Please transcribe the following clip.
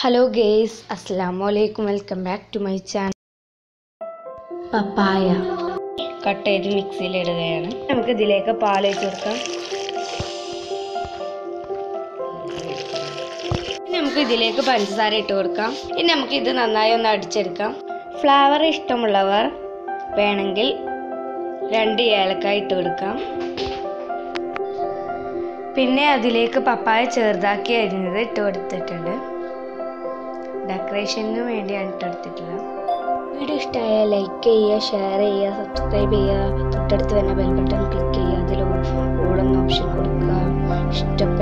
Hello guys അസ്സാം വലൈക്കും welcome back to my channel papaya cut ചെയ്ത് മിക്സിയിൽ ഇടുകയാണ്. നമുക്ക് ഇതിലേക്ക് പാൽ ഒഴിച്ച് കൊടുക്കാം. നമുക്ക് ഇതിലേക്ക് പഞ്ചസാര ഇട്ട് കൊടുക്കാം. ഇനി നമുക്ക് ഇത് നന്നായി ഒന്ന് അടിച്ചെടുക്കാം. ഫ്ലേവർ ഇഷ്ടമുള്ളവർ വേണമെങ്കിൽ രണ്ട് ഏലക്കായ ഇട്ട് കൊടുക്കാം. പിന്നെ അതിലേക്ക് പപ്പായ ചെറുതാക്കി അരിഞ്ഞത് ഇട്ട് കൊടുത്തിട്ടുണ്ട്. ഡെക്കറേഷന് വേണ്ടിയാണ് എടുത്തിട്ടുള്ളത്. വീഡിയോ ഇഷ്ടമായാൽ ലൈക്ക് ചെയ്യുക ഷെയർ ചെയ്യുക സബ്സ്ക്രൈബ് ചെയ്യുക. തൊട്ടടുത്ത് തന്നെ ബെൽ ബട്ടൺ ക്ലിക്ക് ചെയ്യുക. അതിൽ ഓളെന്ന ഓപ്ഷൻ കൊടുക്കുക. ഇഷ്ടപ്പെട്ട